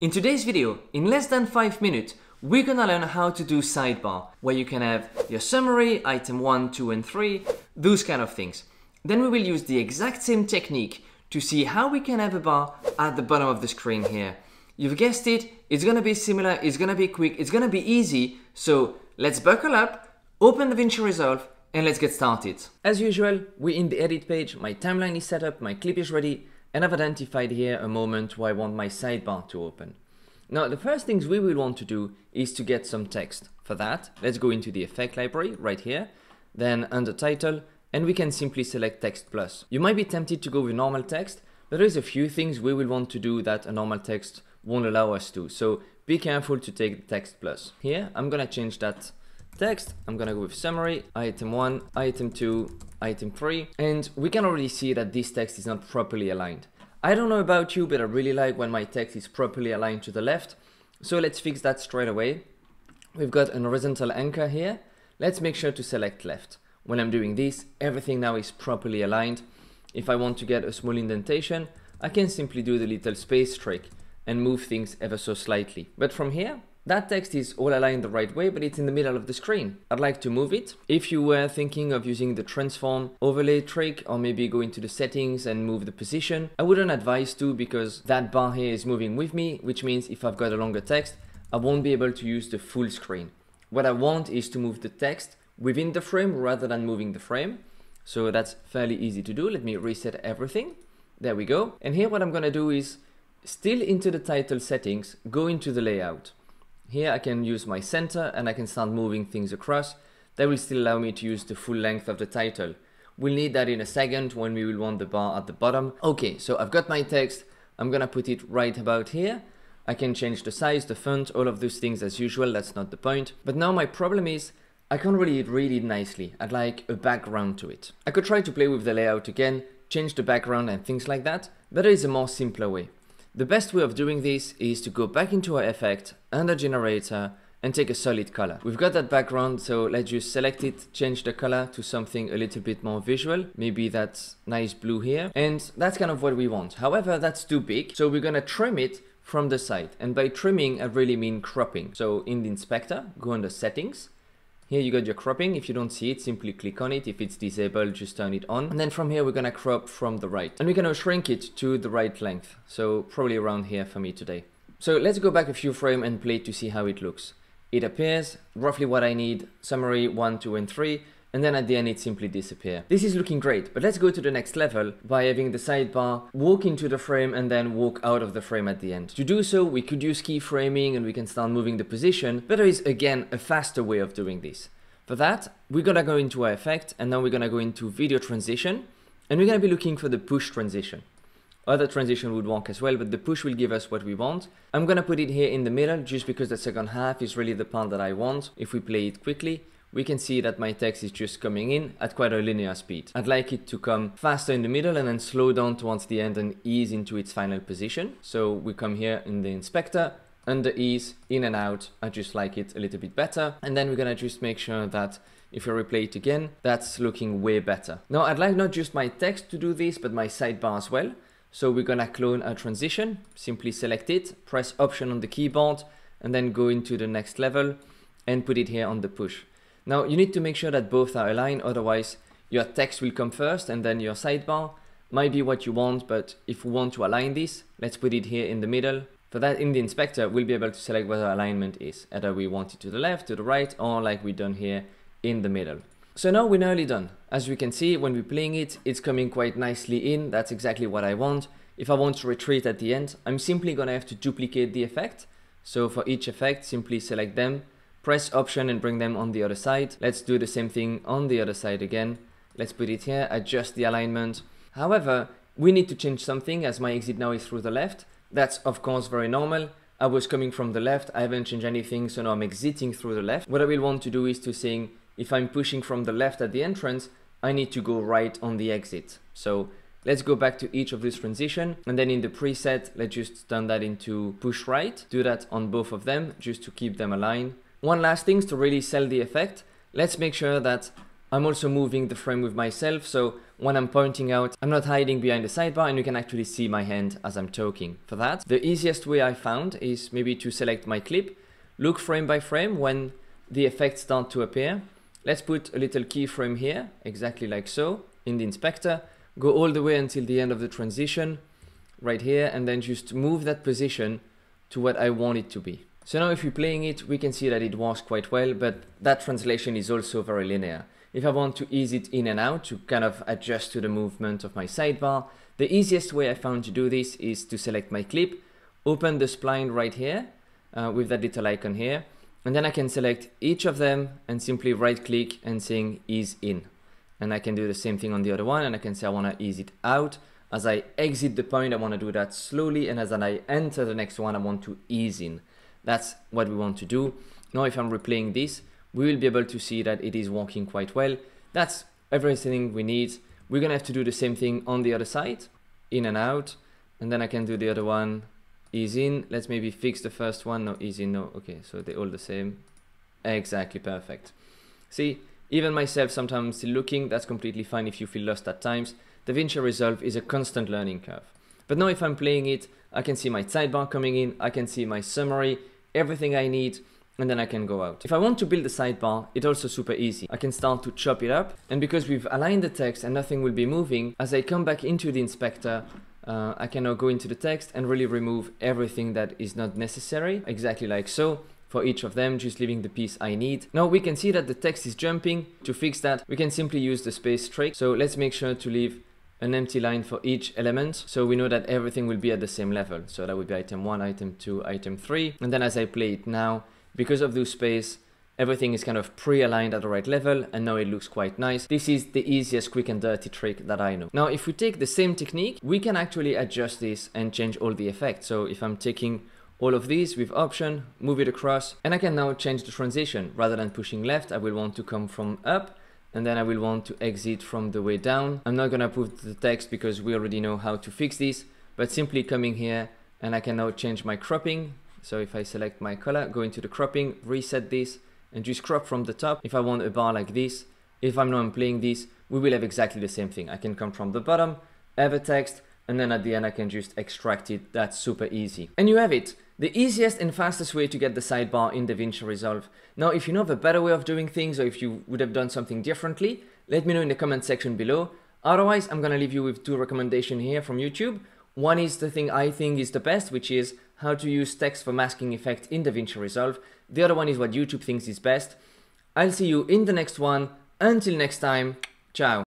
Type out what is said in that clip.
In today's video, in less than 5 minutes, we're gonna learn how to do sidebar, where you can have your summary, item 1, 2 and 3, those kind of things. Then we will use the exact same technique to see how we can have a bar at the bottom of the screen here. You've guessed it, it's gonna be similar, it's gonna be quick, it's gonna be easy, so let's buckle up, open DaVinci Resolve, and let's get started. As usual, we're in the edit page, my timeline is set up, my clip is ready, and I've identified here a moment where I want my sidebar to open. Now, the first things we will want to do is to get some text. For that, let's go into the effect library right here, then under title, and we can simply select text plus. You might be tempted to go with normal text, but there's a few things we will want to do that a normal text won't allow us to. So be careful to take the text plus. Here, I'm gonna change that text. I'm gonna go with summary, item one, item two, item three, and we can already see that this text is not properly aligned. I don't know about you, but I really like when my text is properly aligned to the left. So let's fix that straight away. We've got an horizontal anchor here. Let's make sure to select left. When I'm doing this, everything now is properly aligned. If I want to get a small indentation, I can simply do the little space trick and move things ever so slightly. But from here, that text is all aligned the right way, but it's in the middle of the screen. I'd like to move it. If you were thinking of using the transform overlay trick or maybe go into the settings and move the position, I wouldn't advise to because that bar here is moving with me, which means if I've got a longer text, I won't be able to use the full screen. What I want is to move the text within the frame rather than moving the frame. So that's fairly easy to do. Let me reset everything. There we go. And here what I'm gonna do is still into the title settings, go into the layout. Here I can use my center and I can start moving things across. That will still allow me to use the full length of the title. We'll need that in a second when we will want the bar at the bottom. Okay, so I've got my text. I'm gonna put it right about here. I can change the size, the font, all of those things as usual, that's not the point. But now my problem is I can't really read it nicely. I'd like a background to it. I could try to play with the layout again, change the background and things like that, but there is a more simpler way. The best way of doing this is to go back into our effect, under generator, and take a solid color. We've got that background, so let's just select it, change the color to something a little bit more visual, maybe that nice blue here, and that's kind of what we want. However, that's too big, so we're gonna trim it from the side. And by trimming, I really mean cropping. So in the inspector, go under settings, here you got your cropping. If you don't see it, simply click on it. If it's disabled, just turn it on. And then from here, we're gonna crop from the right. And we're gonna shrink it to the right length. So probably around here for me today. So let's go back a few frames and play to see how it looks. It appears roughly what I need, summary 1, 2, and 3 and then at the end it simply disappear. This is looking great, but let's go to the next level by having the sidebar walk into the frame and then walk out of the frame at the end. To do so, we could use keyframing and we can start moving the position, but there is again a faster way of doing this. For that, we're gonna go into our effect and now we're gonna go into video transition and we're gonna be looking for the push transition. Other transition would work as well, but the push will give us what we want. I'm gonna put it here in the middle just because the second half is really the part that I want if we play it quickly we can see that my text is just coming in at quite a linear speed. I'd like it to come faster in the middle and then slow down towards the end and ease into its final position. So we come here in the inspector, under ease, in and out. I just like it a little bit better. And then we're gonna just make sure that if I replay it again, that's looking way better. Now I'd like not just my text to do this, but my sidebar as well. So we're gonna clone a transition, simply select it, press option on the keyboard, and then go into the next level and put it here on the push. Now you need to make sure that both are aligned, otherwise your text will come first and then your sidebar might be what you want, but if we want to align this, let's put it here in the middle. For that, in the inspector, we'll be able to select what our alignment is. Either we want it to the left, to the right, or like we've done here in the middle. So now we're nearly done. As we can see, when we're playing it, it's coming quite nicely in. That's exactly what I want. If I want to retreat at the end, I'm simply gonna have to duplicate the effect. So for each effect, simply select them, press option and bring them on the other side. Let's do the same thing on the other side again. Let's put it here, adjust the alignment. However, we need to change something as my exit now is through the left. That's of course very normal. I was coming from the left, I haven't changed anything, so now I'm exiting through the left. What I will want to do is to saying, if I'm pushing from the left at the entrance, I need to go right on the exit. So let's go back to each of these transition and then in the preset, let's just turn that into push right. Do that on both of them just to keep them aligned. One last thing to really sell the effect, let's make sure that I'm also moving the frame with myself. So when I'm pointing out, I'm not hiding behind the sidebar and you can actually see my hand as I'm talking. For that, the easiest way I found is maybe to select my clip, look frame by frame when the effects start to appear. Let's put a little keyframe here, exactly like so, in the inspector, go all the way until the end of the transition, right here, and then just move that position to what I want it to be. So now if we're playing it, we can see that it works quite well, but that translation is also very linear. If I want to ease it in and out to kind of adjust to the movement of my sidebar, the easiest way I found to do this is to select my clip, open the spline right here uh, with that little icon here, and then I can select each of them and simply right click and saying ease in. And I can do the same thing on the other one and I can say I want to ease it out. As I exit the point, I want to do that slowly. And as I enter the next one, I want to ease in. That's what we want to do. Now, if I'm replaying this, we will be able to see that it is working quite well. That's everything we need. We're gonna have to do the same thing on the other side, in and out, and then I can do the other one, ease in. Let's maybe fix the first one, no, ease in, no, okay, so they're all the same. Exactly, perfect. See, even myself sometimes still looking, that's completely fine if you feel lost at times. DaVinci Resolve is a constant learning curve. But now if I'm playing it, I can see my sidebar coming in, I can see my summary, everything I need, and then I can go out. If I want to build a sidebar, it's also super easy. I can start to chop it up, and because we've aligned the text and nothing will be moving, as I come back into the inspector, uh, I can now go into the text and really remove everything that is not necessary, exactly like so. For each of them, just leaving the piece I need. Now we can see that the text is jumping. To fix that, we can simply use the space trick. So let's make sure to leave an empty line for each element so we know that everything will be at the same level. So that would be item 1 item 2 item 3 and then as I play it now because of those space everything is kind of pre-aligned at the right level and now it looks quite nice. This is the easiest quick and dirty trick that I know. Now if we take the same technique we can actually adjust this and change all the effects. So if I'm taking all of these with option move it across and I can now change the transition. Rather than pushing left I will want to come from up and then I will want to exit from the way down. I'm not gonna put the text because we already know how to fix this, but simply coming here and I can now change my cropping. So if I select my color, go into the cropping, reset this and just crop from the top. If I want a bar like this, if I'm not playing this, we will have exactly the same thing. I can come from the bottom, have a text, and then at the end I can just extract it. That's super easy. And you have it. The easiest and fastest way to get the sidebar in DaVinci Resolve. Now, if you know of a better way of doing things or if you would have done something differently, let me know in the comment section below. Otherwise, I'm gonna leave you with two recommendations here from YouTube. One is the thing I think is the best, which is how to use text for masking effect in DaVinci Resolve. The other one is what YouTube thinks is best. I'll see you in the next one. Until next time, ciao.